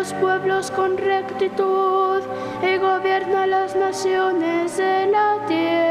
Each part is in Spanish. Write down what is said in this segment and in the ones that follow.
los pueblos con rectitud y gobierna las naciones de la tierra.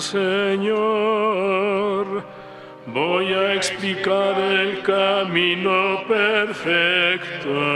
Señor, voy a explicar el camino perfecto.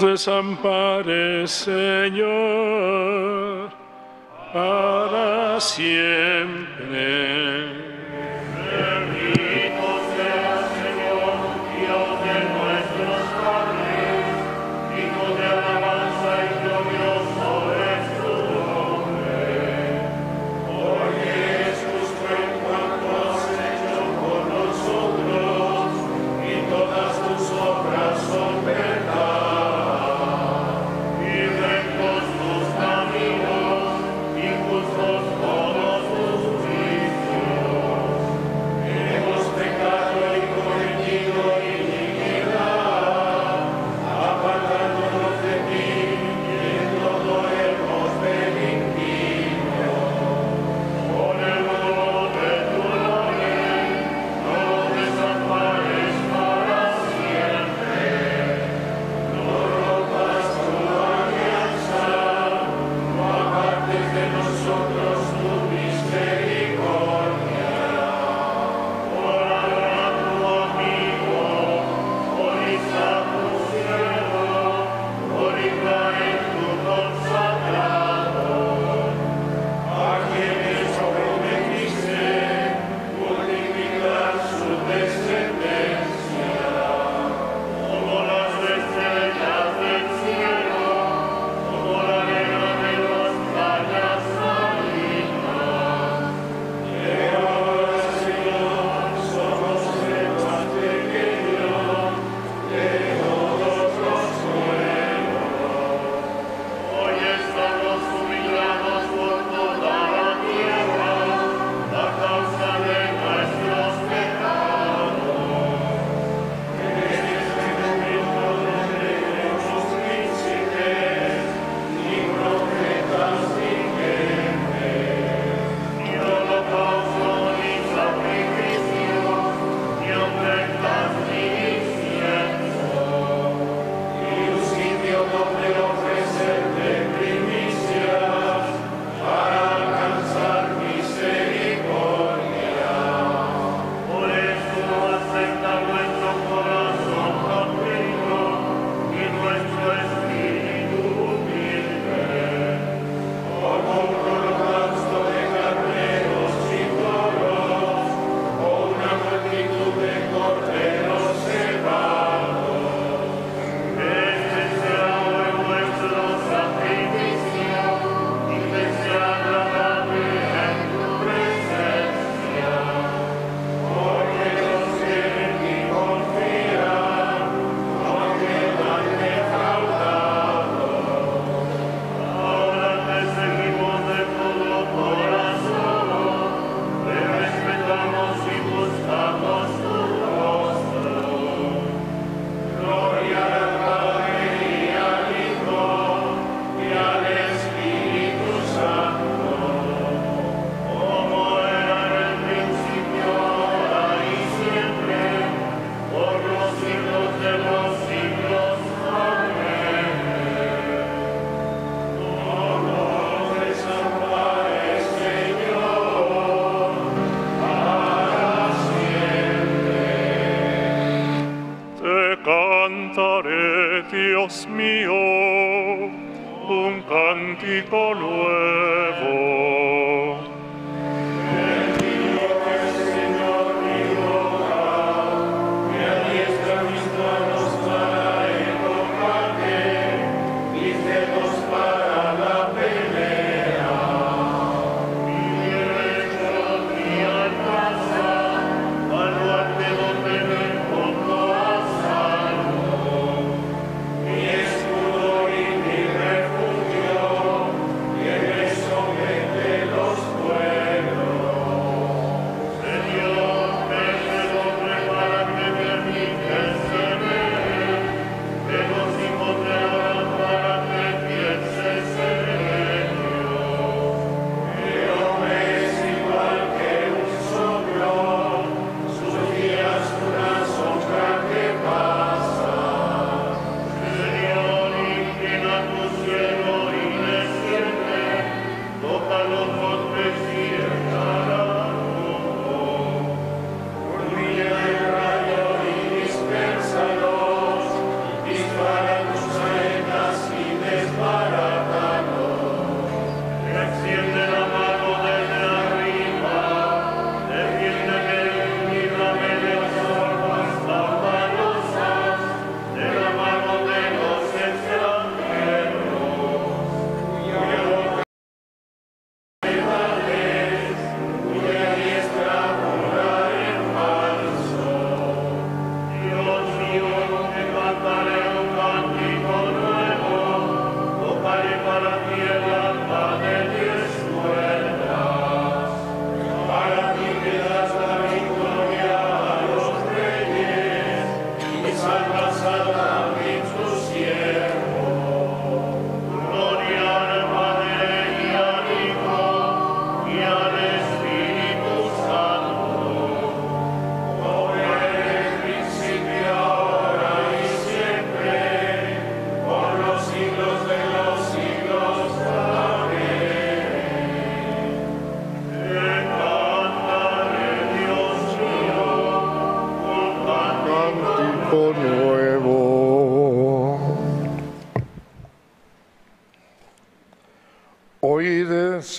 Desampares, Señor, para siempre.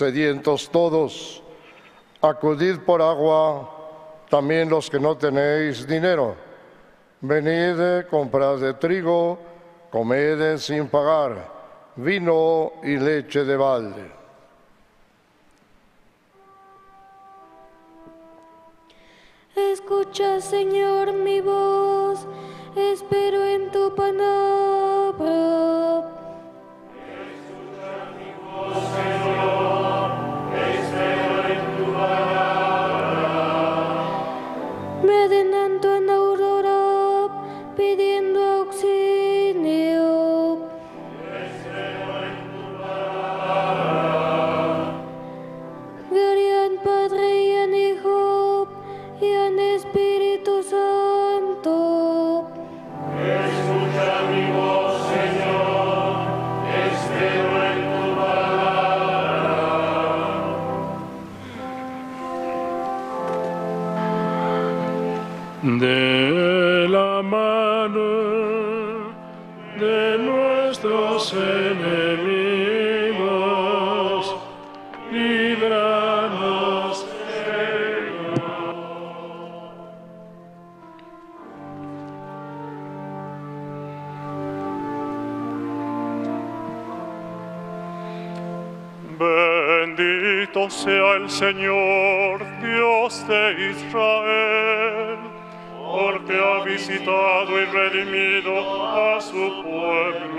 sedientos todos, acudid por agua también los que no tenéis dinero, venid, eh, comprad de trigo, comed eh, sin pagar, vino y leche de balde. Bendito sea el Señor, Dios de Israel, porque ha visitado y redimido a su pueblo.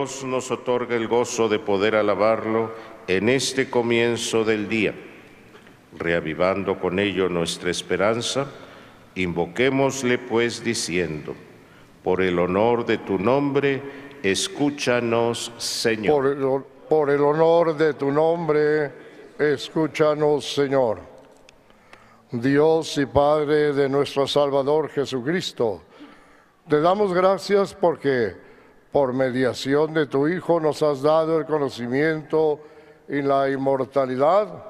Dios nos otorga el gozo de poder alabarlo en este comienzo del día. Reavivando con ello nuestra esperanza, invoquémosle pues diciendo, por el honor de tu nombre, escúchanos Señor. Por el honor de tu nombre, escúchanos Señor. Dios y Padre de nuestro Salvador Jesucristo, te damos gracias porque por mediación de tu Hijo nos has dado el conocimiento y la inmortalidad.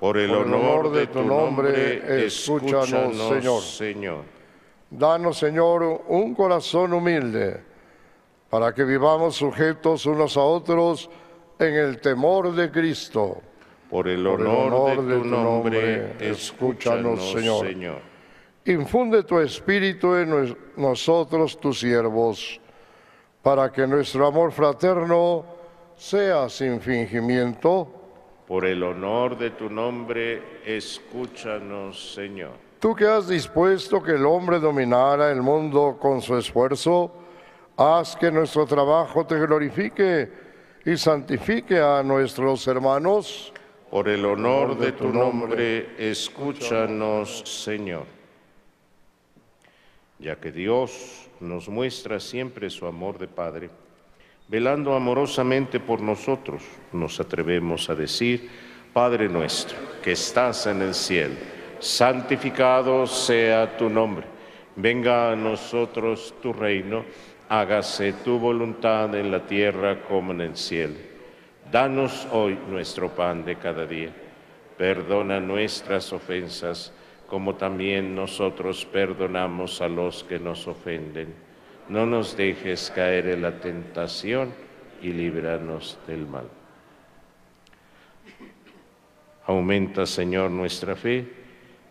Por el, Por el honor, de tu nombre, escúchanos, Señor. Señor. Danos, Señor, un corazón humilde para que vivamos sujetos unos a otros en el temor de Cristo. Por el Por el honor, de tu nombre, escúchanos, escúchanos, Señor. Señor. Infunde tu espíritu en nos- nosotros, tus siervos, para que nuestro amor fraterno sea sin fingimiento. Por el honor de tu nombre, escúchanos, Señor. Tú que has dispuesto que el hombre dominara el mundo con su esfuerzo, haz que nuestro trabajo te glorifique y santifique a nuestros hermanos. Por el honor de tu nombre, escúchanos, Señor. Ya que Dios nos muestra siempre su amor de Padre, velando amorosamente por nosotros, nos atrevemos a decir, Padre nuestro, que estás en el cielo, santificado sea tu nombre, venga a nosotros tu reino, hágase tu voluntad en la tierra como en el cielo. Danos hoy nuestro pan de cada día. Perdona nuestras ofensas, como también nosotros perdonamos a los que nos ofenden. No nos dejes caer en la tentación y líbranos del mal. Aumenta, Señor, nuestra fe,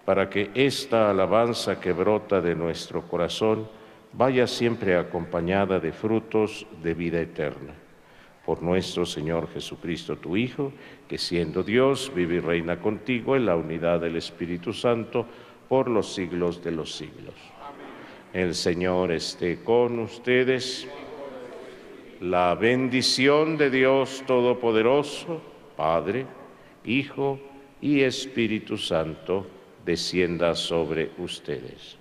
para que esta alabanza que brota de nuestro corazón vaya siempre acompañada de frutos de vida eterna por nuestro Señor Jesucristo, tu Hijo, que siendo Dios, vive y reina contigo en la unidad del Espíritu Santo por los siglos de los siglos. El Señor esté con ustedes. La bendición de Dios Todopoderoso, Padre, Hijo y Espíritu Santo, descienda sobre ustedes.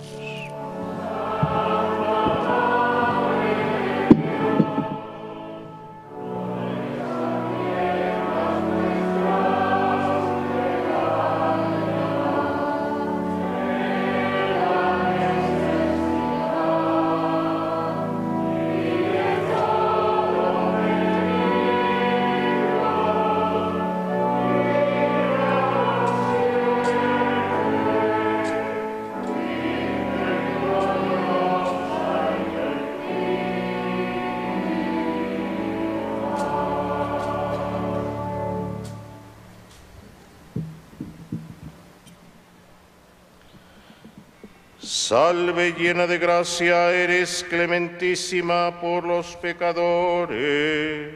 Salve llena de gracia, eres clementísima por los pecadores.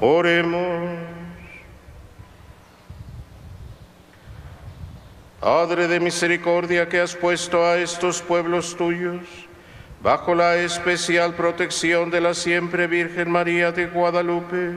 Oremos. Padre de misericordia que has puesto a estos pueblos tuyos bajo la especial protección de la siempre Virgen María de Guadalupe,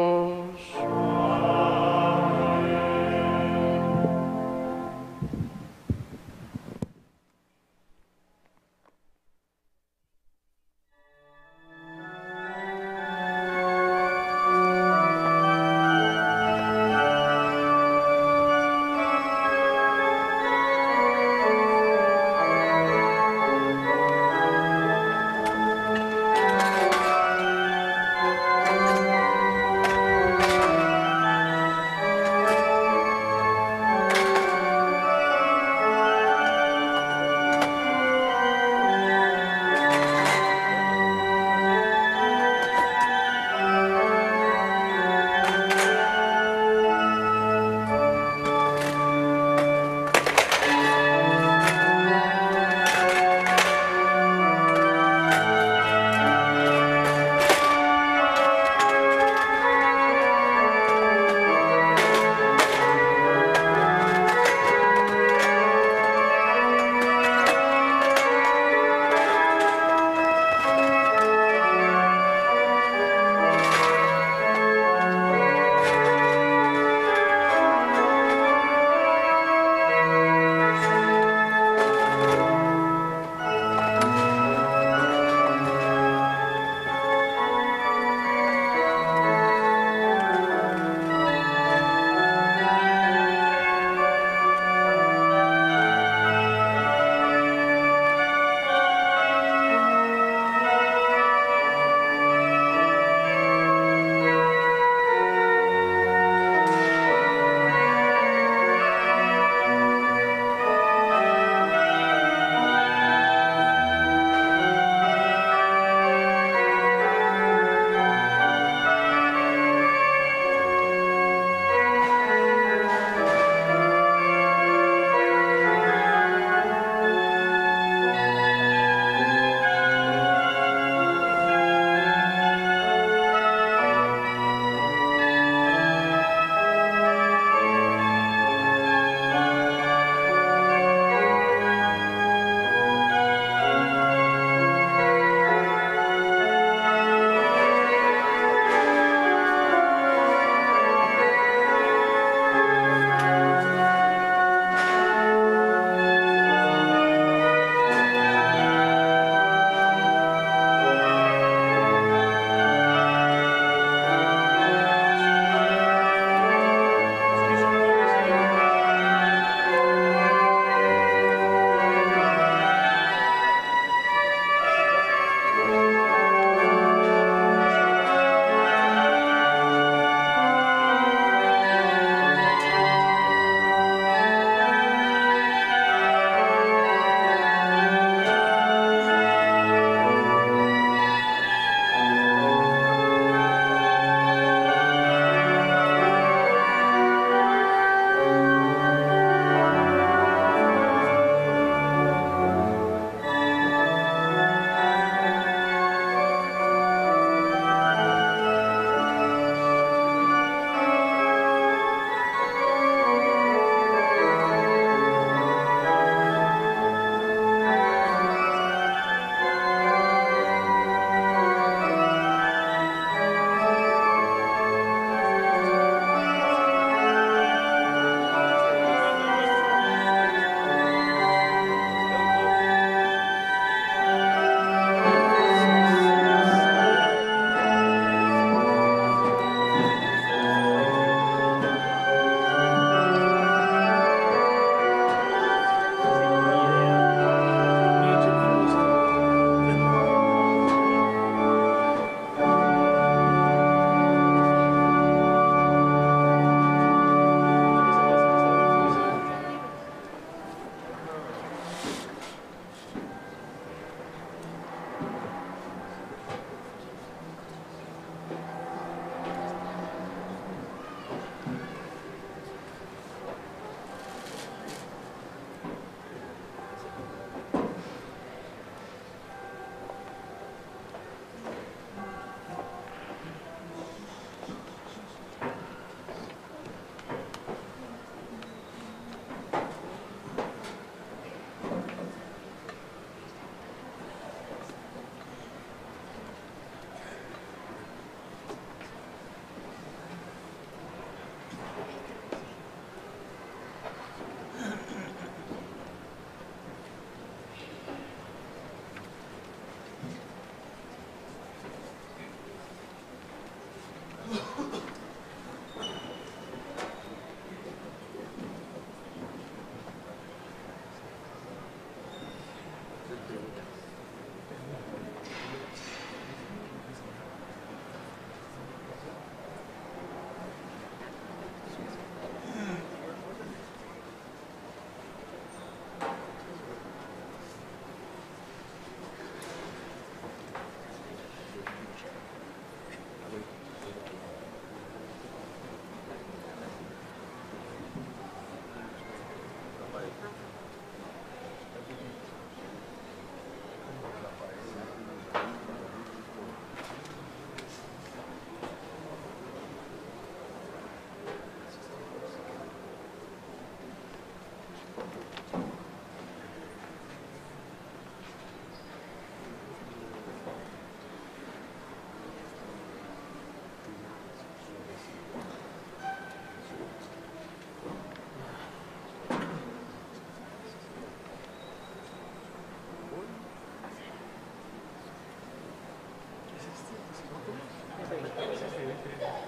Gracias.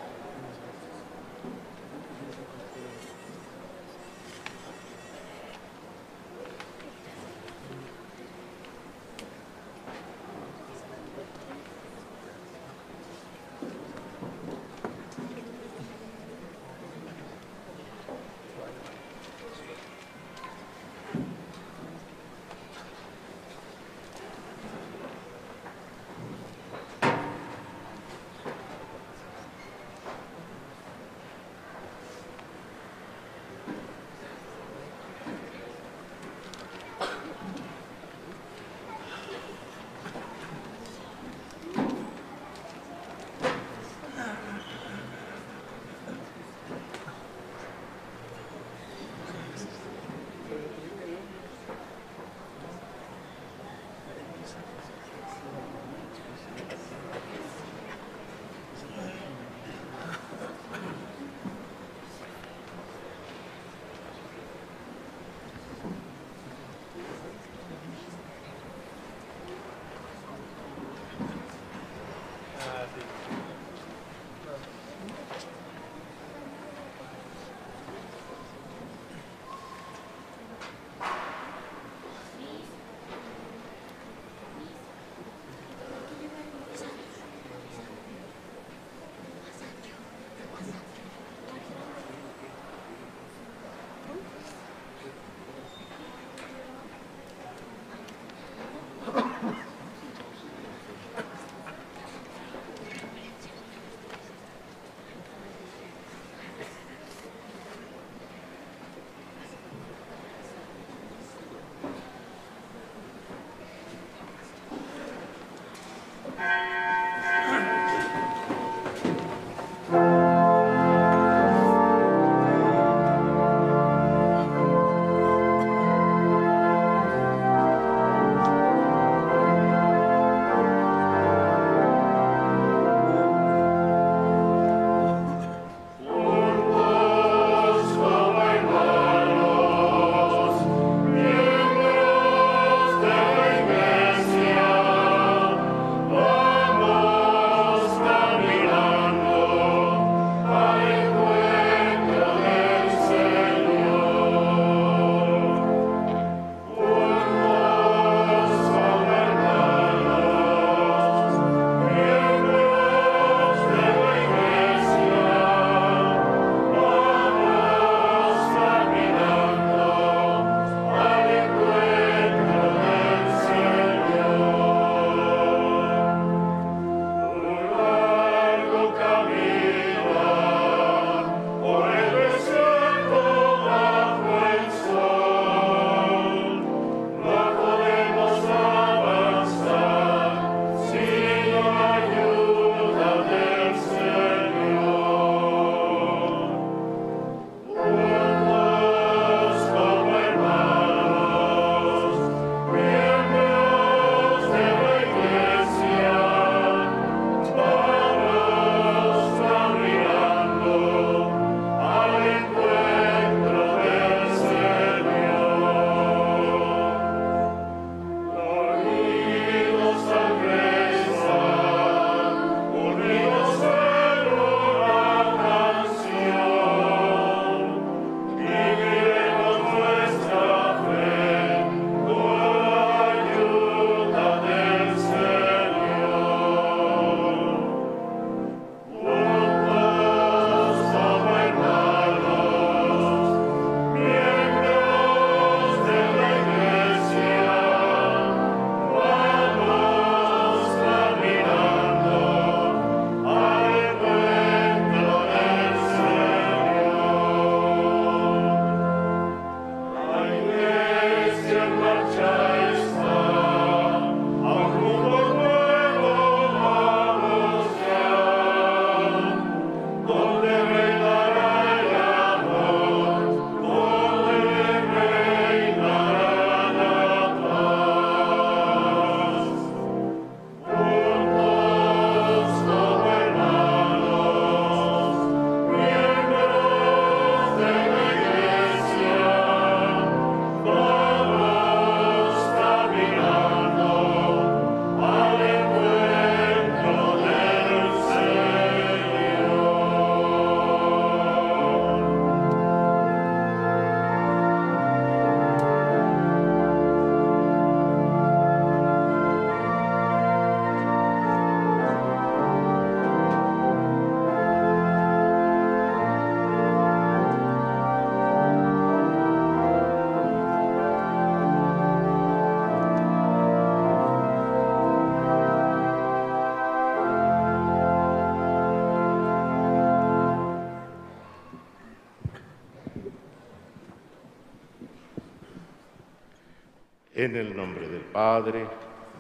En el nombre del Padre,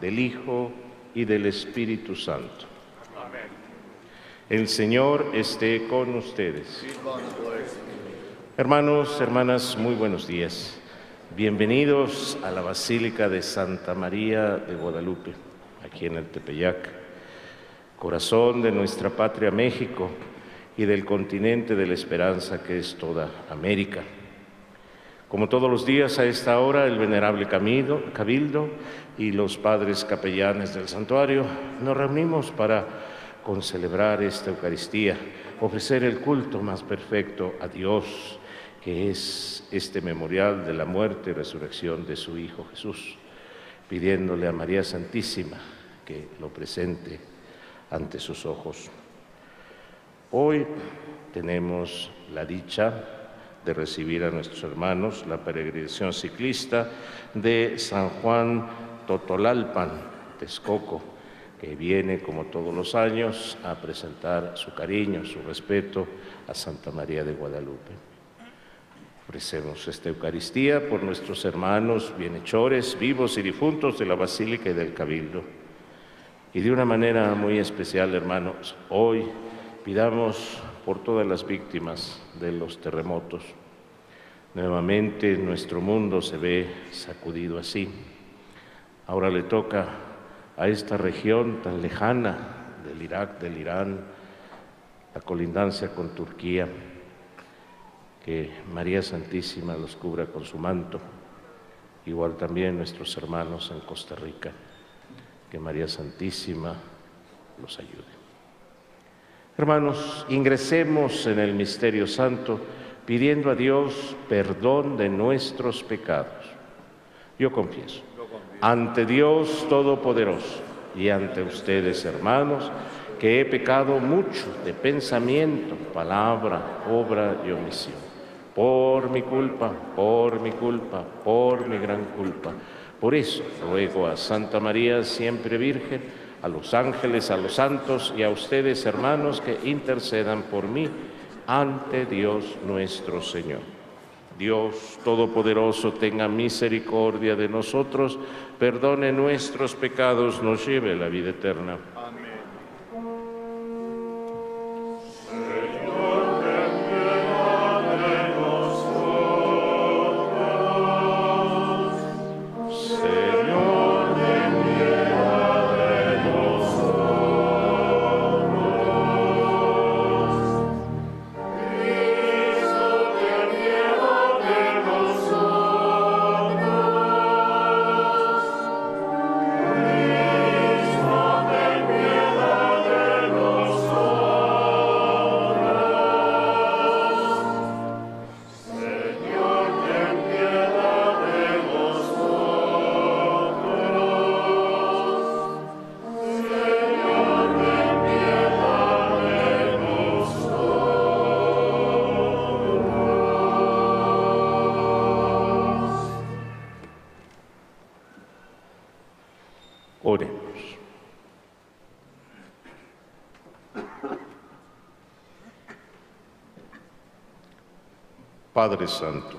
del Hijo y del Espíritu Santo. El Señor esté con ustedes. Hermanos, hermanas, muy buenos días. Bienvenidos a la Basílica de Santa María de Guadalupe, aquí en el Tepeyac, corazón de nuestra patria México y del continente de la esperanza que es toda América. Como todos los días a esta hora, el venerable Cabildo y los padres capellanes del santuario nos reunimos para celebrar esta Eucaristía, ofrecer el culto más perfecto a Dios, que es este memorial de la muerte y resurrección de su Hijo Jesús, pidiéndole a María Santísima que lo presente ante sus ojos. Hoy tenemos la dicha de recibir a nuestros hermanos la peregrinación ciclista de San Juan Totolalpan, Texcoco, que viene como todos los años a presentar su cariño, su respeto a Santa María de Guadalupe. Ofrecemos esta Eucaristía por nuestros hermanos bienhechores, vivos y difuntos de la Basílica y del Cabildo. Y de una manera muy especial, hermanos, hoy pidamos por todas las víctimas de los terremotos. Nuevamente nuestro mundo se ve sacudido así. Ahora le toca a esta región tan lejana del Irak, del Irán, la colindancia con Turquía, que María Santísima los cubra con su manto, igual también nuestros hermanos en Costa Rica, que María Santísima los ayude. Hermanos, ingresemos en el misterio santo pidiendo a Dios perdón de nuestros pecados. Yo confieso, ante Dios Todopoderoso y ante ustedes, hermanos, que he pecado mucho de pensamiento, palabra, obra y omisión. Por mi culpa, por mi culpa, por mi gran culpa. Por eso ruego a Santa María, siempre Virgen, a los ángeles, a los santos y a ustedes, hermanos, que intercedan por mí ante Dios nuestro Señor. Dios Todopoderoso tenga misericordia de nosotros, perdone nuestros pecados, nos lleve a la vida eterna. Padre Santo,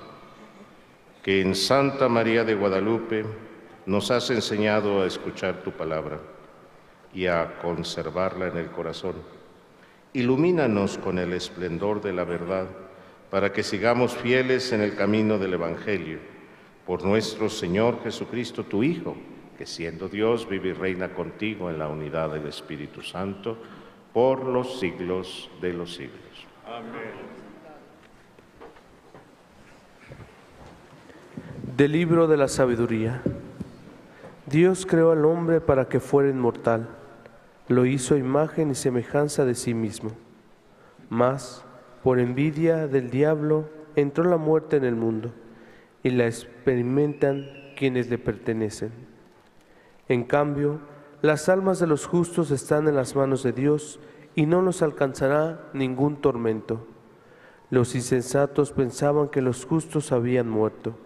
que en Santa María de Guadalupe nos has enseñado a escuchar tu palabra y a conservarla en el corazón. Ilumínanos con el esplendor de la verdad para que sigamos fieles en el camino del Evangelio. Por nuestro Señor Jesucristo, tu Hijo, que siendo Dios vive y reina contigo en la unidad del Espíritu Santo, por los siglos de los siglos. Del libro de la sabiduría. Dios creó al hombre para que fuera inmortal. Lo hizo imagen y semejanza de sí mismo. Mas, por envidia del diablo, entró la muerte en el mundo y la experimentan quienes le pertenecen. En cambio, las almas de los justos están en las manos de Dios y no los alcanzará ningún tormento. Los insensatos pensaban que los justos habían muerto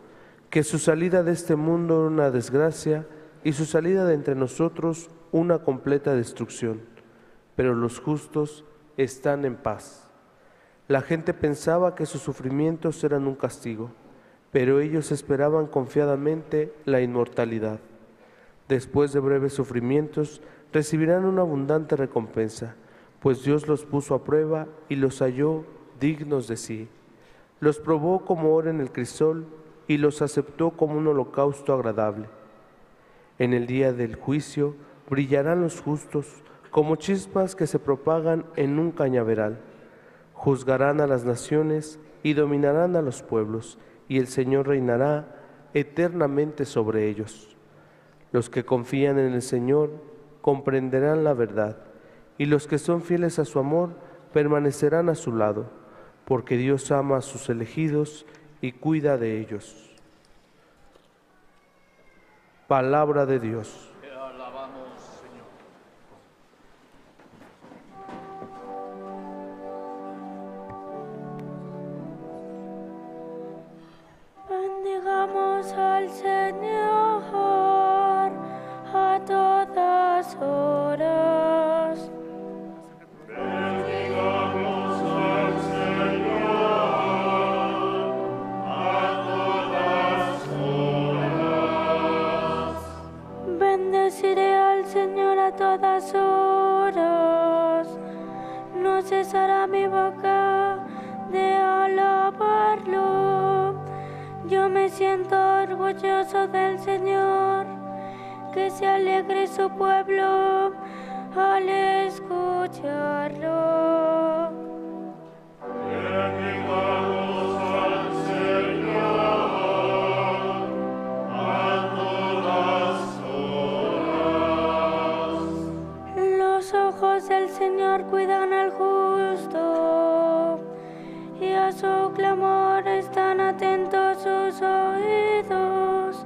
que su salida de este mundo una desgracia y su salida de entre nosotros una completa destrucción, pero los justos están en paz. La gente pensaba que sus sufrimientos eran un castigo, pero ellos esperaban confiadamente la inmortalidad. Después de breves sufrimientos, recibirán una abundante recompensa, pues Dios los puso a prueba y los halló dignos de sí. Los probó como oro en el crisol y los aceptó como un holocausto agradable. En el día del juicio brillarán los justos como chispas que se propagan en un cañaveral. Juzgarán a las naciones y dominarán a los pueblos, y el Señor reinará eternamente sobre ellos. Los que confían en el Señor comprenderán la verdad, y los que son fieles a su amor permanecerán a su lado, porque Dios ama a sus elegidos y cuida de ellos. Palabra de Dios. Bendigamos al Señor a todas horas. Horas. No cesará mi boca de alabarlo. Yo me siento orgulloso del Señor, que se alegre su pueblo al escucharlo. Ojos del Señor cuidan al justo y a su clamor están atentos sus oídos.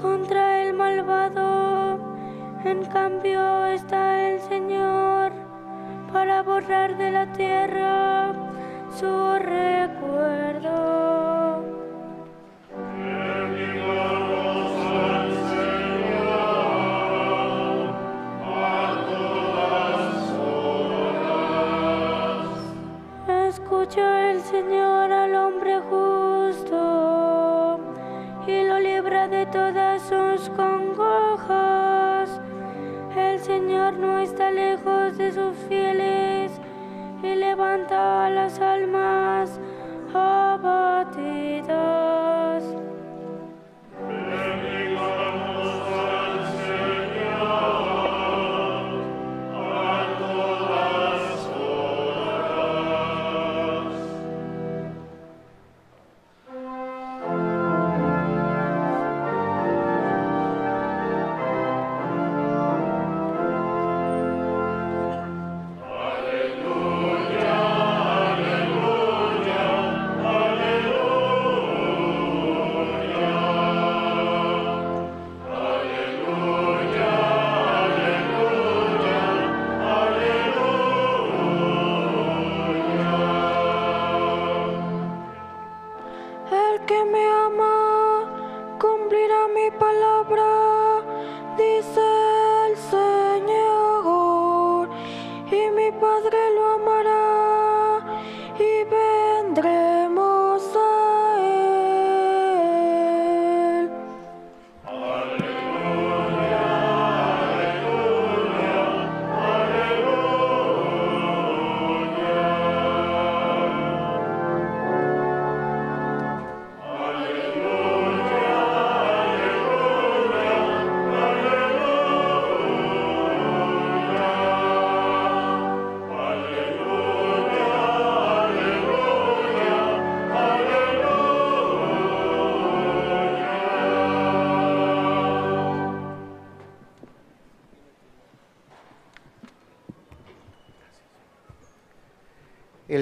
Contra el malvado, en cambio, está el Señor para borrar de la tierra su recuerdo. Todas sus congojas. El Señor no está lejos de sus fieles y levanta a las almas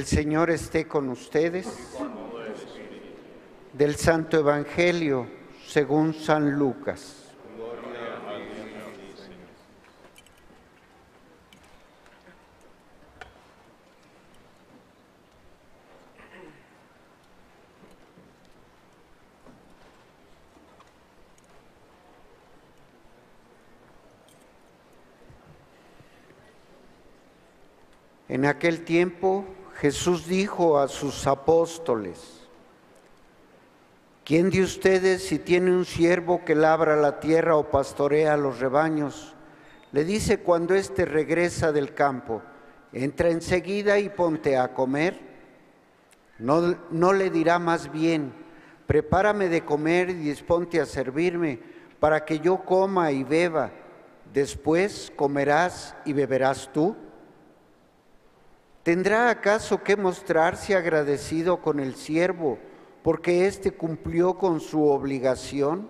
El Señor esté con ustedes. Del Santo Evangelio según San Lucas. En aquel tiempo Jesús dijo a sus apóstoles, ¿Quién de ustedes, si tiene un siervo que labra la tierra o pastorea los rebaños, le dice cuando éste regresa del campo, entra enseguida y ponte a comer? No, no le dirá más bien, prepárame de comer y disponte a servirme, para que yo coma y beba, después comerás y beberás tú. ¿Tendrá acaso que mostrarse agradecido con el siervo porque éste cumplió con su obligación?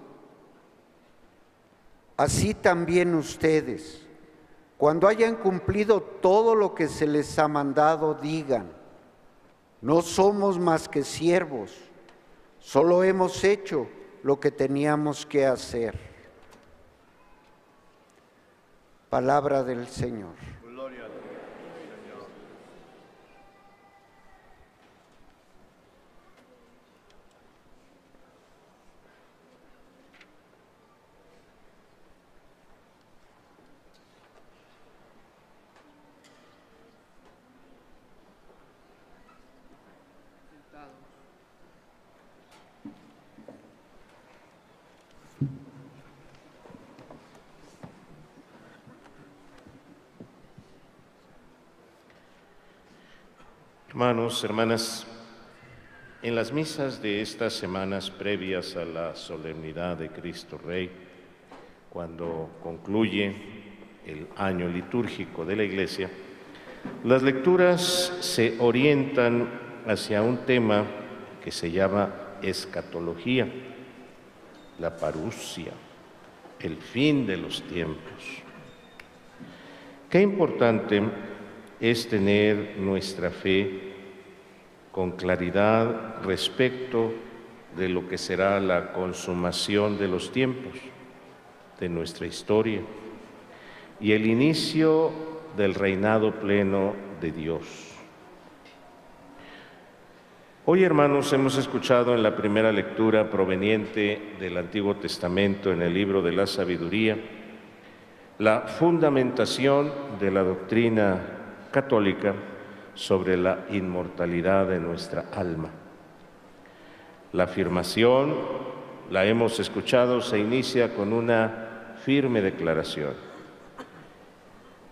Así también ustedes, cuando hayan cumplido todo lo que se les ha mandado, digan, no somos más que siervos, solo hemos hecho lo que teníamos que hacer. Palabra del Señor. Hermanos, hermanas, en las misas de estas semanas previas a la solemnidad de Cristo Rey, cuando concluye el año litúrgico de la Iglesia, las lecturas se orientan hacia un tema que se llama escatología, la parusia, el fin de los tiempos. Qué importante es tener nuestra fe con claridad respecto de lo que será la consumación de los tiempos, de nuestra historia y el inicio del reinado pleno de Dios. Hoy, hermanos, hemos escuchado en la primera lectura proveniente del Antiguo Testamento en el libro de la sabiduría la fundamentación de la doctrina católica sobre la inmortalidad de nuestra alma. La afirmación, la hemos escuchado, se inicia con una firme declaración.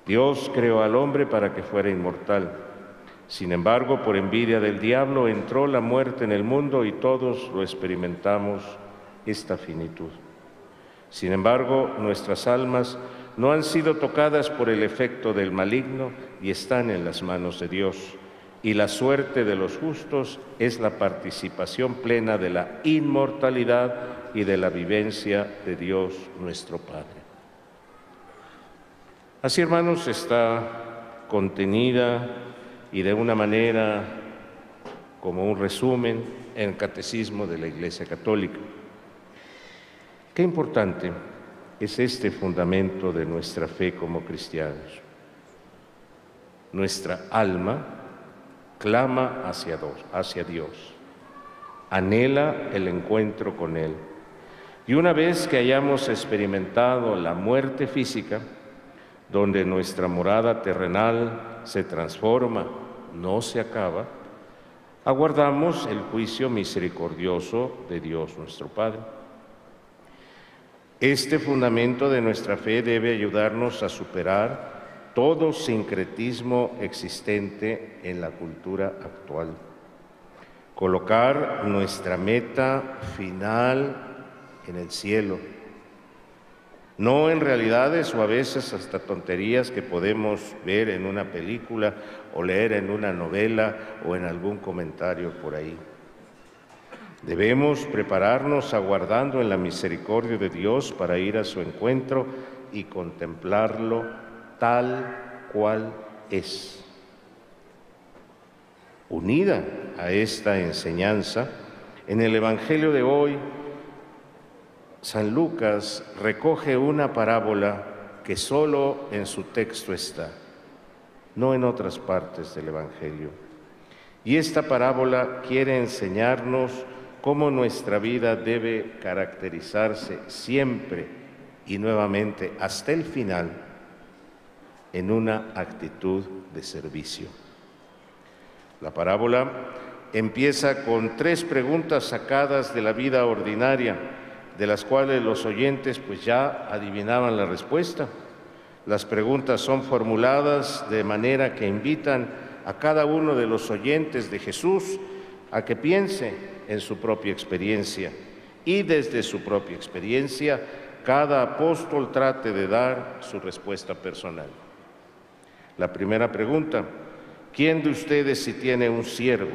Dios creó al hombre para que fuera inmortal. Sin embargo, por envidia del diablo entró la muerte en el mundo y todos lo experimentamos esta finitud. Sin embargo, nuestras almas no han sido tocadas por el efecto del maligno y están en las manos de Dios. Y la suerte de los justos es la participación plena de la inmortalidad y de la vivencia de Dios nuestro Padre. Así, hermanos, está contenida y de una manera como un resumen en el catecismo de la Iglesia Católica. Qué importante es este fundamento de nuestra fe como cristianos. Nuestra alma clama hacia Dios, hacia Dios, anhela el encuentro con Él. Y una vez que hayamos experimentado la muerte física, donde nuestra morada terrenal se transforma, no se acaba, aguardamos el juicio misericordioso de Dios nuestro Padre. Este fundamento de nuestra fe debe ayudarnos a superar todo sincretismo existente en la cultura actual. Colocar nuestra meta final en el cielo, no en realidades o a veces hasta tonterías que podemos ver en una película o leer en una novela o en algún comentario por ahí. Debemos prepararnos aguardando en la misericordia de Dios para ir a su encuentro y contemplarlo tal cual es. Unida a esta enseñanza, en el Evangelio de hoy, San Lucas recoge una parábola que solo en su texto está, no en otras partes del Evangelio. Y esta parábola quiere enseñarnos cómo nuestra vida debe caracterizarse siempre y nuevamente hasta el final en una actitud de servicio. La parábola empieza con tres preguntas sacadas de la vida ordinaria, de las cuales los oyentes pues ya adivinaban la respuesta. Las preguntas son formuladas de manera que invitan a cada uno de los oyentes de Jesús a que piense en su propia experiencia y desde su propia experiencia cada apóstol trate de dar su respuesta personal. La primera pregunta, ¿quién de ustedes si tiene un siervo?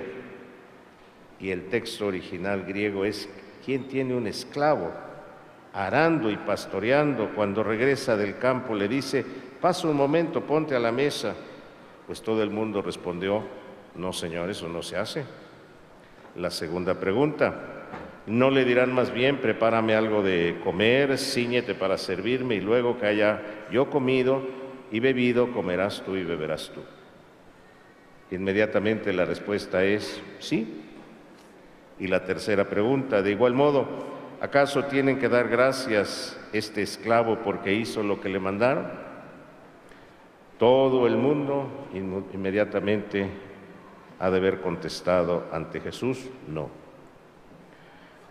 Y el texto original griego es, ¿quién tiene un esclavo? Arando y pastoreando, cuando regresa del campo le dice, pasa un momento, ponte a la mesa. Pues todo el mundo respondió, no señor, eso no se hace. La segunda pregunta, ¿no le dirán más bien, prepárame algo de comer, ciñete para servirme y luego que haya yo comido y bebido, comerás tú y beberás tú? Inmediatamente la respuesta es sí. Y la tercera pregunta, de igual modo, ¿acaso tienen que dar gracias este esclavo porque hizo lo que le mandaron? Todo el mundo inmediatamente ha de haber contestado ante Jesús, no.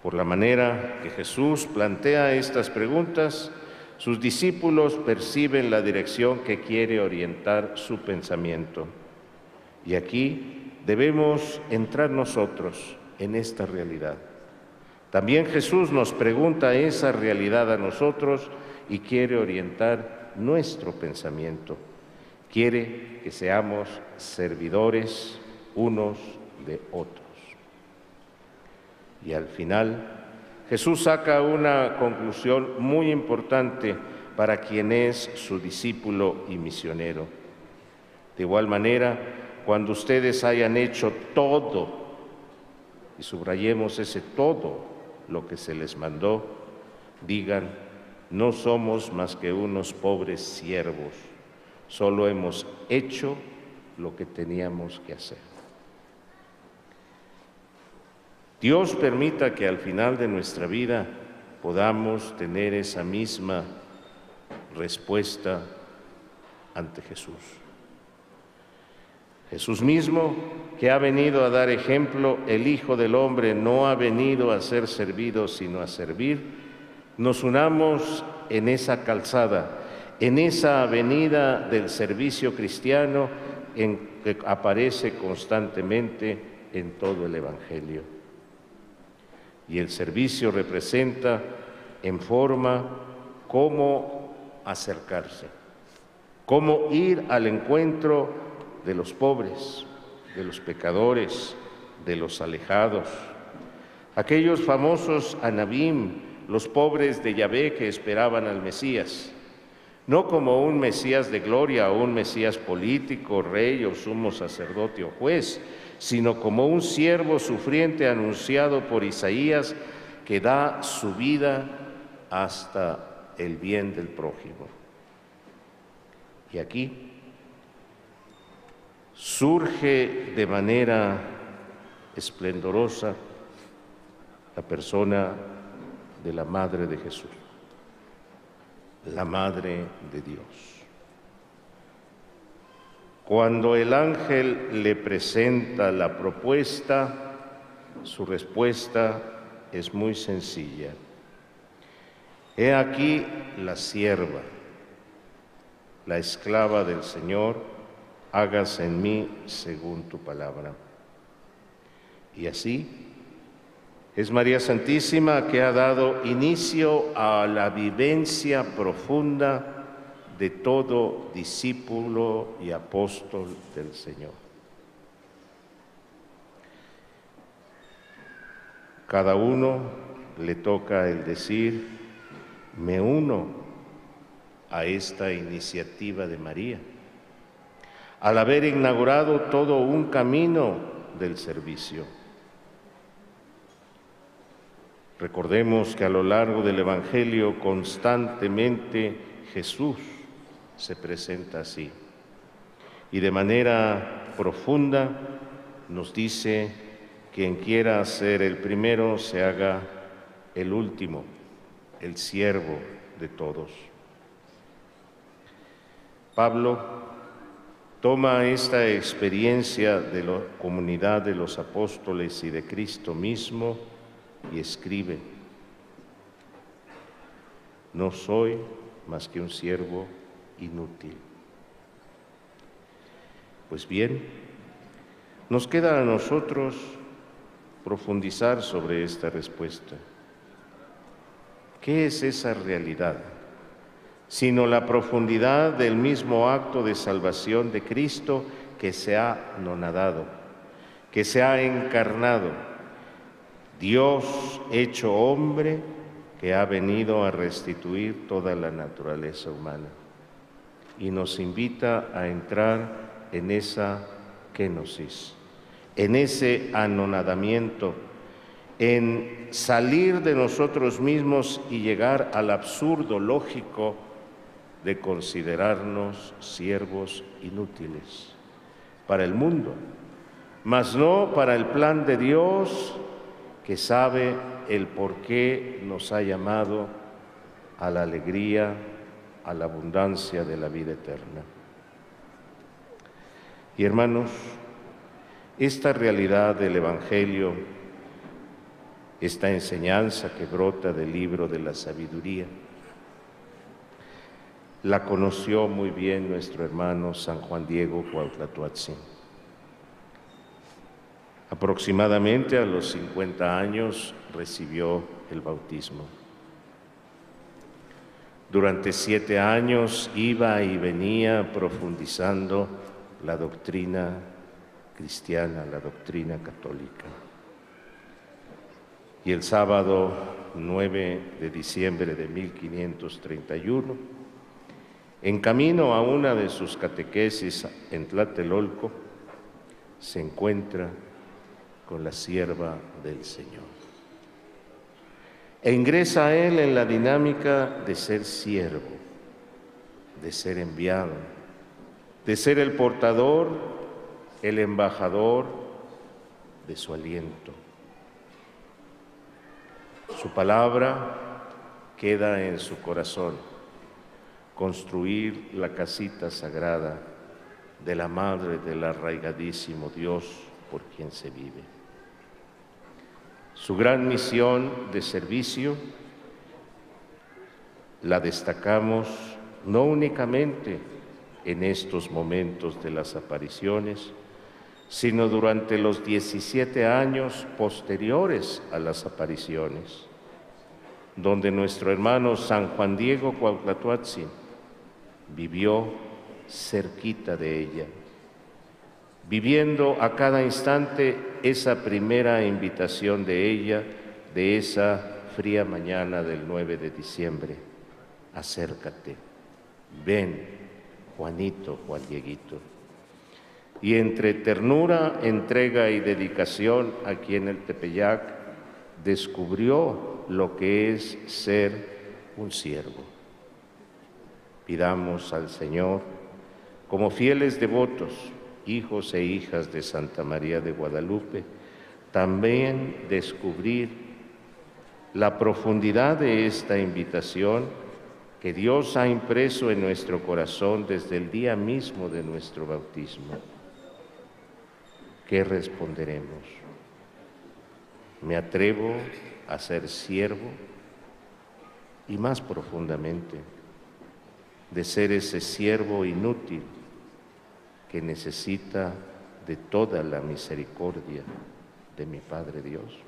Por la manera que Jesús plantea estas preguntas, sus discípulos perciben la dirección que quiere orientar su pensamiento. Y aquí debemos entrar nosotros en esta realidad. También Jesús nos pregunta esa realidad a nosotros y quiere orientar nuestro pensamiento. Quiere que seamos servidores unos de otros. Y al final, Jesús saca una conclusión muy importante para quien es su discípulo y misionero. De igual manera, cuando ustedes hayan hecho todo, y subrayemos ese todo lo que se les mandó, digan, no somos más que unos pobres siervos, solo hemos hecho lo que teníamos que hacer. Dios permita que al final de nuestra vida podamos tener esa misma respuesta ante Jesús. Jesús mismo, que ha venido a dar ejemplo, el Hijo del Hombre no ha venido a ser servido, sino a servir, nos unamos en esa calzada, en esa avenida del servicio cristiano en que aparece constantemente en todo el Evangelio. Y el servicio representa en forma cómo acercarse, cómo ir al encuentro de los pobres, de los pecadores, de los alejados. Aquellos famosos Anabim, los pobres de Yahvé que esperaban al Mesías, no como un Mesías de gloria o un Mesías político, rey o sumo sacerdote o juez, sino como un siervo sufriente anunciado por Isaías que da su vida hasta el bien del prójimo. Y aquí surge de manera esplendorosa la persona de la Madre de Jesús, la Madre de Dios. Cuando el ángel le presenta la propuesta, su respuesta es muy sencilla. He aquí la sierva, la esclava del Señor, hágase en mí según tu palabra. Y así es María Santísima que ha dado inicio a la vivencia profunda de todo discípulo y apóstol del Señor. Cada uno le toca el decir, me uno a esta iniciativa de María, al haber inaugurado todo un camino del servicio. Recordemos que a lo largo del Evangelio constantemente Jesús se presenta así. Y de manera profunda nos dice, quien quiera ser el primero, se haga el último, el siervo de todos. Pablo Toma esta experiencia de la comunidad de los apóstoles y de Cristo mismo y escribe, no soy más que un siervo inútil. Pues bien, nos queda a nosotros profundizar sobre esta respuesta. ¿Qué es esa realidad? Sino la profundidad del mismo acto de salvación de Cristo que se ha nonadado, que se ha encarnado. Dios hecho hombre que ha venido a restituir toda la naturaleza humana. Y nos invita a entrar en esa kenosis, en ese anonadamiento en salir de nosotros mismos y llegar al absurdo lógico de considerarnos siervos inútiles para el mundo, mas no para el plan de Dios que sabe el por qué nos ha llamado a la alegría, a la abundancia de la vida eterna. Y hermanos, esta realidad del Evangelio esta enseñanza que brota del libro de la sabiduría. La conoció muy bien nuestro hermano San Juan Diego Cuautlatoatzin. Aproximadamente a los 50 años recibió el bautismo. Durante siete años iba y venía profundizando la doctrina cristiana, la doctrina católica y el sábado 9 de diciembre de 1531, en camino a una de sus catequesis en Tlatelolco, se encuentra con la sierva del Señor. E ingresa a él en la dinámica de ser siervo, de ser enviado, de ser el portador, el embajador de su aliento su palabra queda en su corazón. Construir la casita sagrada de la Madre del arraigadísimo Dios por quien se vive. Su gran misión de servicio la destacamos no únicamente en estos momentos de las apariciones, sino durante los 17 años posteriores a las apariciones, donde nuestro hermano San Juan Diego Cuautlatoatzin vivió cerquita de ella, viviendo a cada instante esa primera invitación de ella de esa fría mañana del 9 de diciembre. Acércate, ven, Juanito, Juan Dieguito y entre ternura, entrega y dedicación aquí en el Tepeyac descubrió lo que es ser un siervo. Pidamos al Señor, como fieles devotos, hijos e hijas de Santa María de Guadalupe, también descubrir la profundidad de esta invitación que Dios ha impreso en nuestro corazón desde el día mismo de nuestro bautismo. ¿qué responderemos? ¿Me atrevo a ser siervo? Y más profundamente, de ser ese siervo inútil que necesita de toda la misericordia de mi Padre Dios.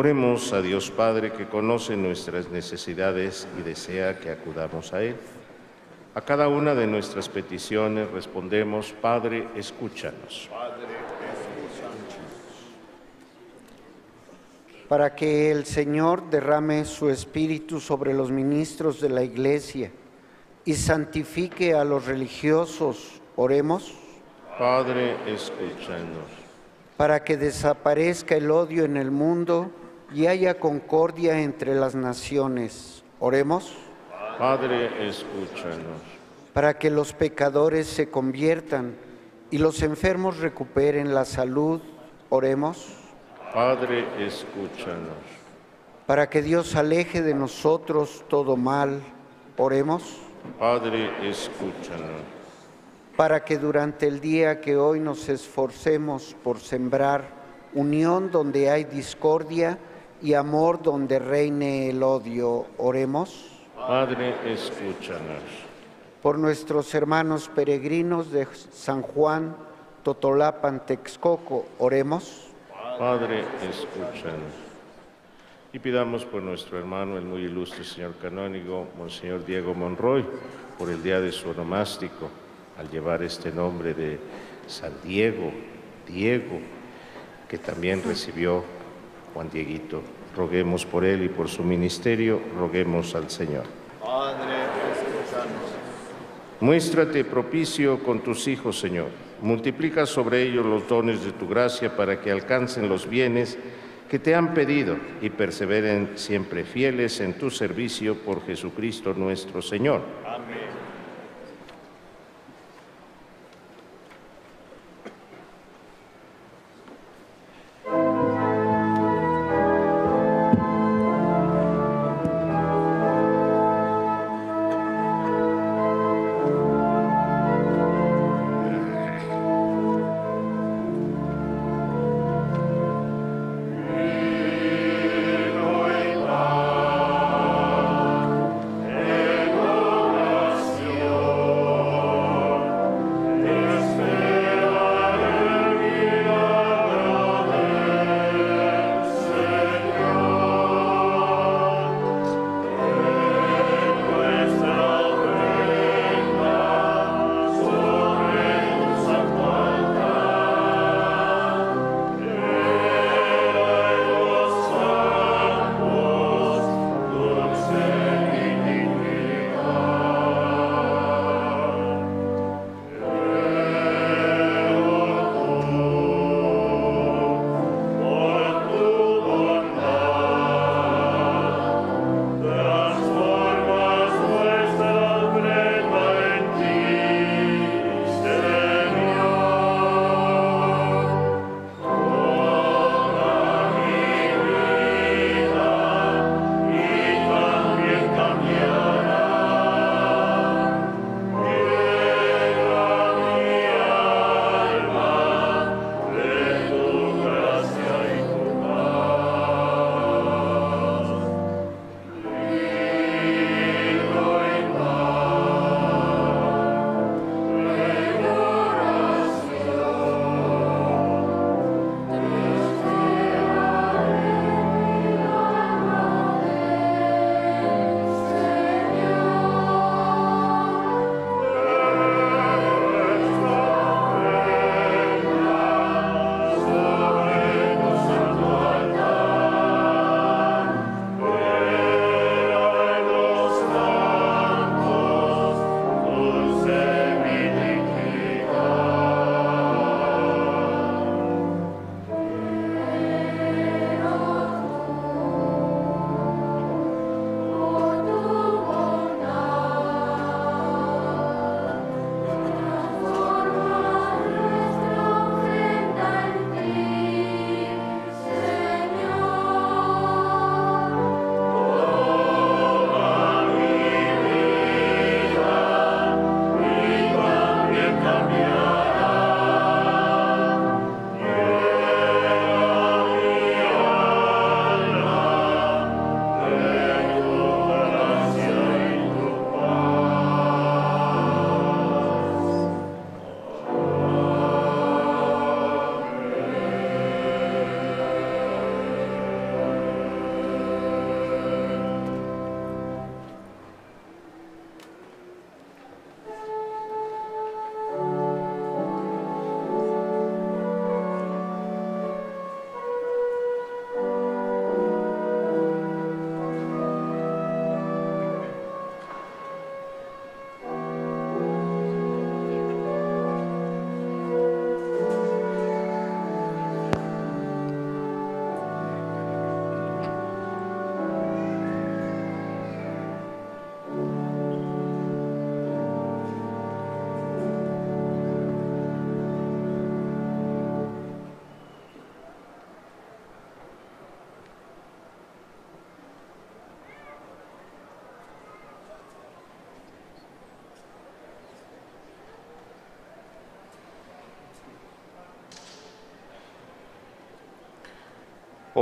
Oremos a Dios Padre que conoce nuestras necesidades y desea que acudamos a Él. A cada una de nuestras peticiones respondemos, Padre, escúchanos. Padre, escúchanos. para que el Señor derrame su espíritu sobre los ministros de la Iglesia y santifique a los religiosos. Oremos. Padre, escúchanos. Para que desaparezca el odio en el mundo y haya concordia entre las naciones. Oremos. Padre, escúchanos. Para que los pecadores se conviertan y los enfermos recuperen la salud. Oremos. Padre, escúchanos. Para que Dios aleje de nosotros todo mal. Oremos. Padre, escúchanos. Para que durante el día que hoy nos esforcemos por sembrar unión donde hay discordia y amor donde reine el odio. Oremos. Padre, escúchanos. Por nuestros hermanos peregrinos de San Juan, Totolapan, Texcoco, oremos. Padre, escúchanos. Y pidamos por nuestro hermano, el muy ilustre señor canónigo, Monseñor Diego Monroy, por el día de su onomástico, al llevar este nombre de San Diego, Diego, que también recibió Juan Dieguito. Roguemos por él y por su ministerio, roguemos al Señor. Padre. Muéstrate propicio con tus hijos, Señor. Multiplica sobre ellos los dones de tu gracia para que alcancen los bienes que te han pedido y perseveren siempre fieles en tu servicio por Jesucristo nuestro Señor. Amén.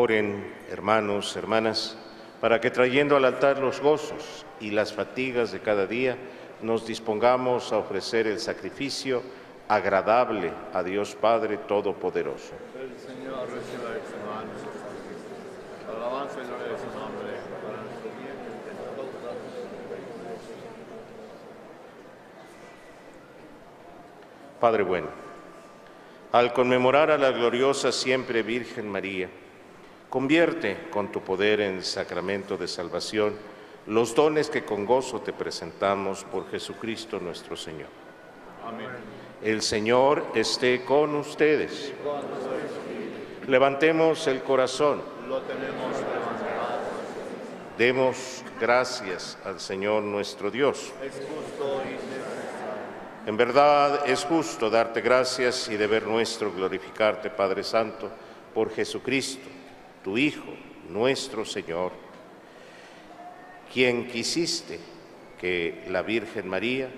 Oren, hermanos, hermanas, para que trayendo al altar los gozos y las fatigas de cada día, nos dispongamos a ofrecer el sacrificio agradable a Dios Padre Todopoderoso. El Señor reciba de su mano. Alabanza y gloria de su nombre. Para nuestro bien de todos Padre bueno, al conmemorar a la gloriosa siempre Virgen María, convierte con tu poder en sacramento de salvación los dones que con gozo te presentamos por Jesucristo nuestro Señor. Amén. El Señor esté con ustedes. Levantemos el corazón. Lo tenemos levantado. Demos gracias al Señor nuestro Dios. Es justo y necesario. En verdad es justo darte gracias y deber nuestro glorificarte, Padre Santo, por Jesucristo, tu Hijo, nuestro Señor, quien quisiste que la Virgen María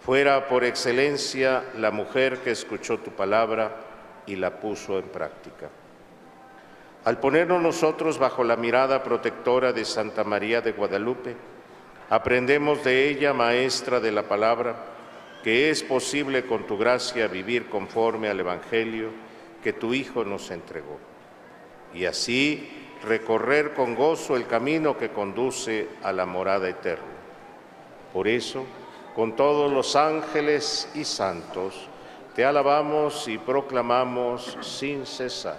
fuera por excelencia la mujer que escuchó tu palabra y la puso en práctica. Al ponernos nosotros bajo la mirada protectora de Santa María de Guadalupe, aprendemos de ella, maestra de la palabra, que es posible con tu gracia vivir conforme al Evangelio que tu Hijo nos entregó, y así recorrer con gozo el camino que conduce a la morada eterna. Por eso, con todos los ángeles y santos, te alabamos y proclamamos sin cesar.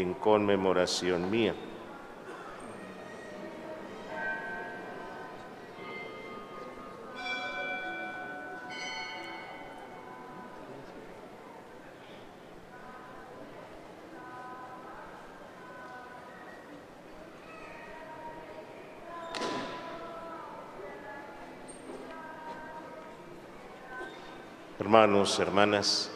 en conmemoración mía. Hermanos, hermanas,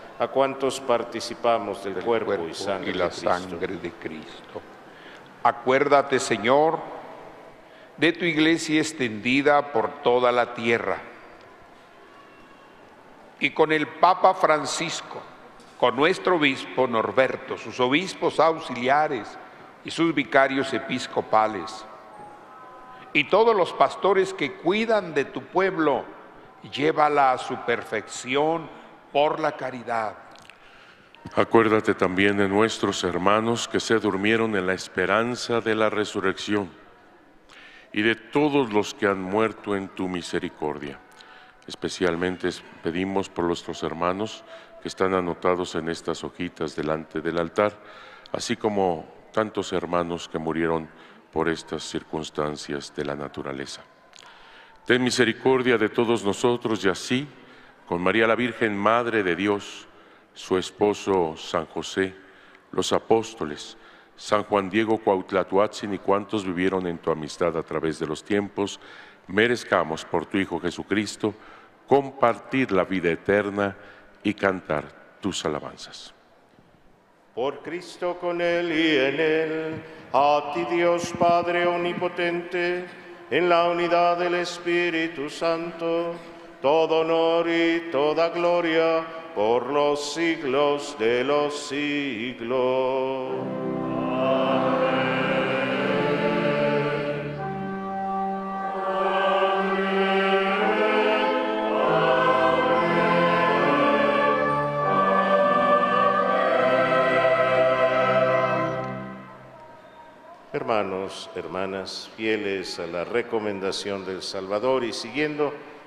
a cuantos participamos del cuerpo, y sangre y la de sangre de Cristo. Acuérdate, Señor, de tu iglesia extendida por toda la tierra. Y con el Papa Francisco, con nuestro obispo Norberto, sus obispos auxiliares y sus vicarios episcopales, y todos los pastores que cuidan de tu pueblo, llévala a su perfección por la caridad. Acuérdate también de nuestros hermanos que se durmieron en la esperanza de la resurrección y de todos los que han muerto en tu misericordia. Especialmente pedimos por nuestros hermanos que están anotados en estas hojitas delante del altar, así como tantos hermanos que murieron por estas circunstancias de la naturaleza. Ten misericordia de todos nosotros y así, con María la Virgen, Madre de Dios, su esposo San José, los apóstoles, San Juan Diego Cuautlatoatzin y cuantos vivieron en tu amistad a través de los tiempos, merezcamos por tu Hijo Jesucristo compartir la vida eterna y cantar tus alabanzas. Por Cristo con Él y en Él, a ti Dios Padre Omnipotente, en la unidad del Espíritu Santo, todo honor y toda gloria por los siglos de los siglos. Hermanos, hermanas, fieles a la recomendación del Salvador y siguiendo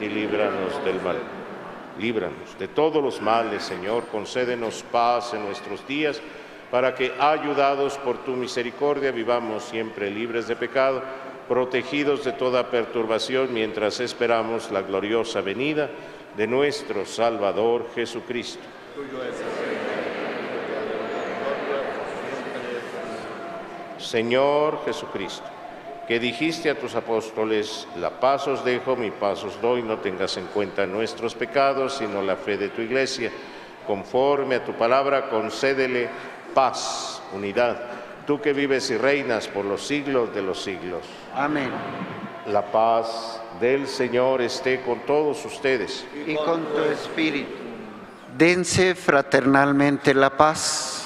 y líbranos del mal. Líbranos de todos los males, Señor, concédenos paz en nuestros días, para que, ayudados por tu misericordia, vivamos siempre libres de pecado, protegidos de toda perturbación, mientras esperamos la gloriosa venida de nuestro Salvador Jesucristo. Señor Jesucristo, que dijiste a tus apóstoles, la paz os dejo, mi paz os doy, no tengas en cuenta nuestros pecados, sino la fe de tu iglesia. Conforme a tu palabra, concédele paz, unidad, tú que vives y reinas por los siglos de los siglos. Amén. La paz del Señor esté con todos ustedes. Y con tu espíritu. Dense fraternalmente la paz.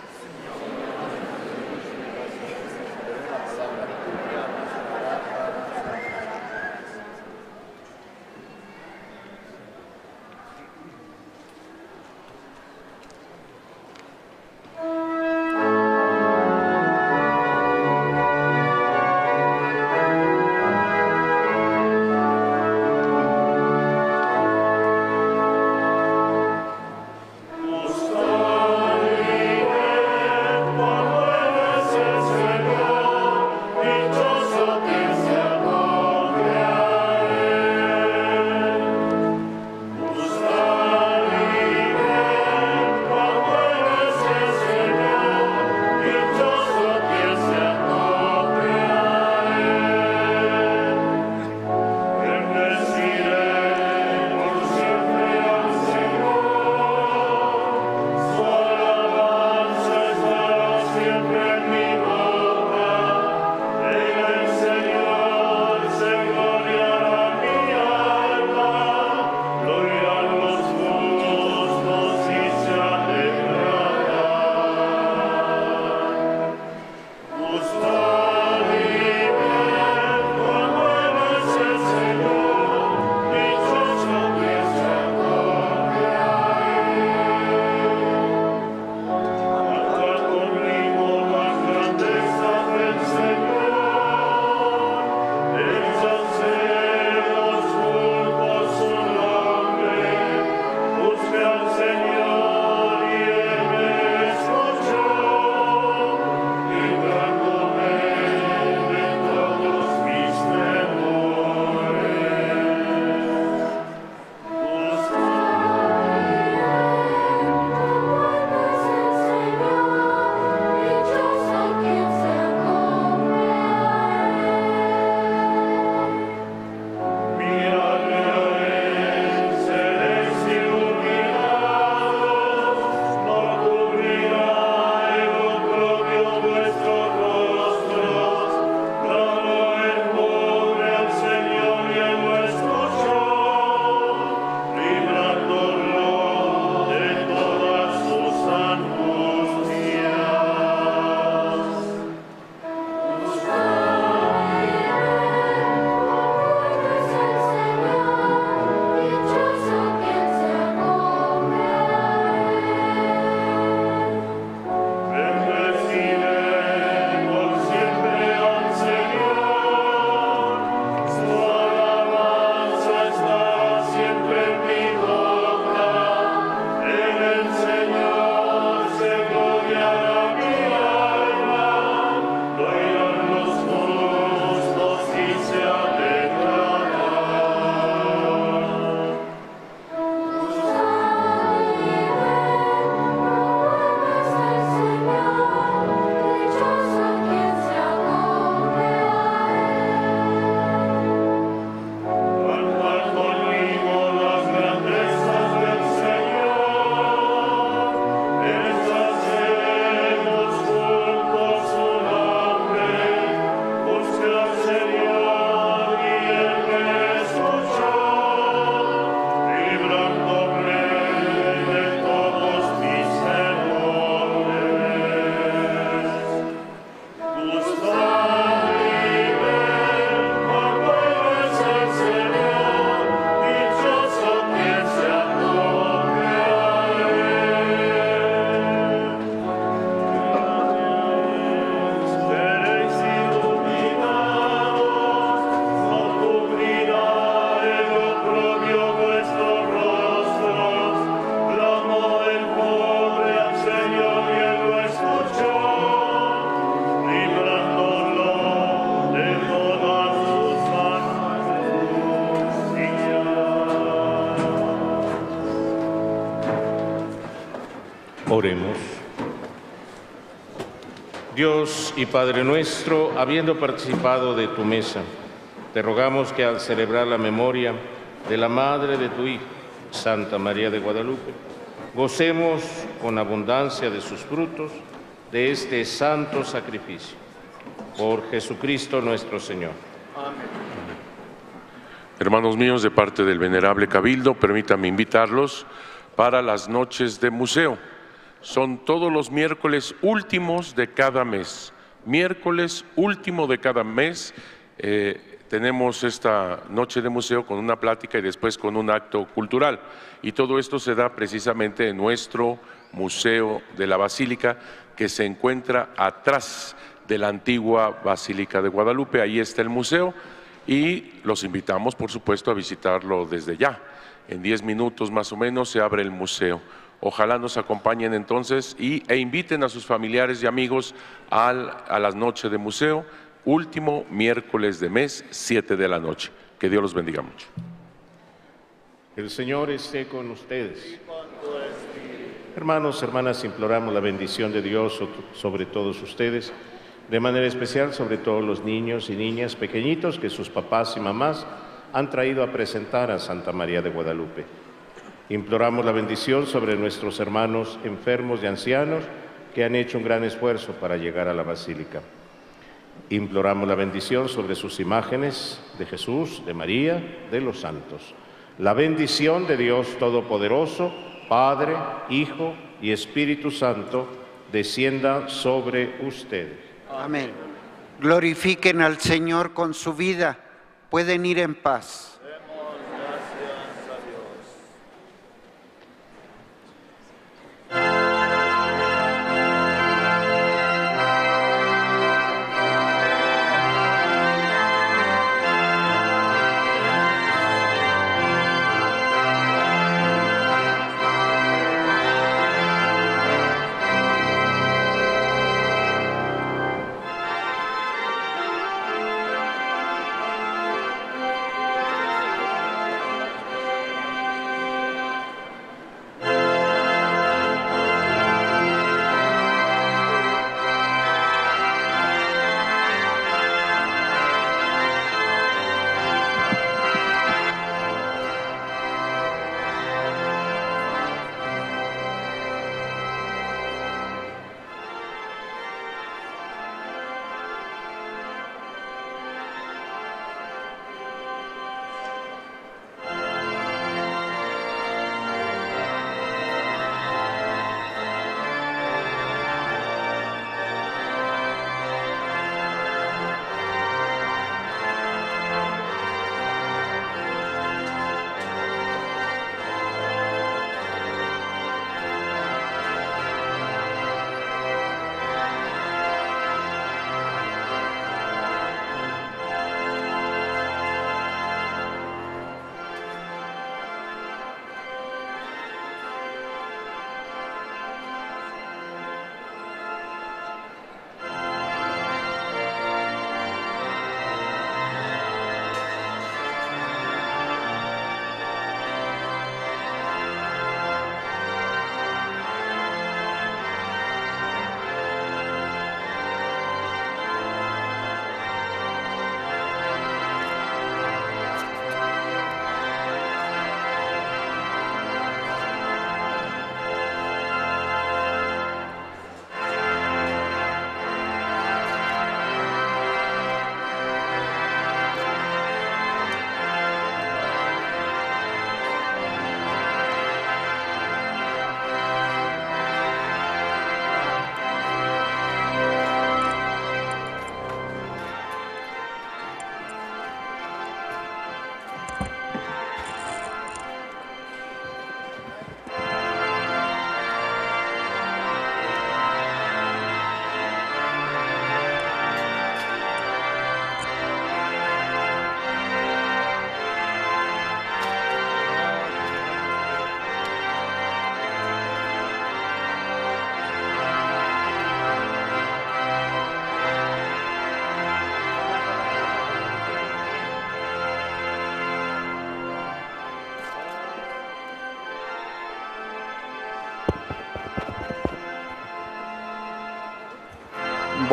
Dios y Padre nuestro, habiendo participado de tu mesa, te rogamos que al celebrar la memoria de la Madre de tu Hijo, Santa María de Guadalupe, gocemos con abundancia de sus frutos de este santo sacrificio. Por Jesucristo nuestro Señor. Hermanos míos, de parte del Venerable Cabildo, permítanme invitarlos para las noches de museo. Son todos los miércoles últimos de cada mes. Miércoles último de cada mes eh, tenemos esta noche de museo con una plática y después con un acto cultural. Y todo esto se da precisamente en nuestro Museo de la Basílica, que se encuentra atrás de la antigua Basílica de Guadalupe. Ahí está el museo y los invitamos, por supuesto, a visitarlo desde ya. En 10 minutos más o menos se abre el museo. Ojalá nos acompañen entonces y, e inviten a sus familiares y amigos al, a las noches de museo, último miércoles de mes, 7 de la noche. Que Dios los bendiga mucho. El Señor esté con ustedes. Hermanos, hermanas, imploramos la bendición de Dios sobre todos ustedes de manera especial sobre todos los niños y niñas pequeñitos que sus papás y mamás han traído a presentar a Santa María de Guadalupe. Imploramos la bendición sobre nuestros hermanos enfermos y ancianos que han hecho un gran esfuerzo para llegar a la basílica. Imploramos la bendición sobre sus imágenes de Jesús, de María, de los santos. La bendición de Dios Todopoderoso, Padre, Hijo y Espíritu Santo, descienda sobre ustedes. Amén. Glorifiquen al Señor con su vida. Pueden ir en paz.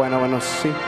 Bueno, bueno, sí.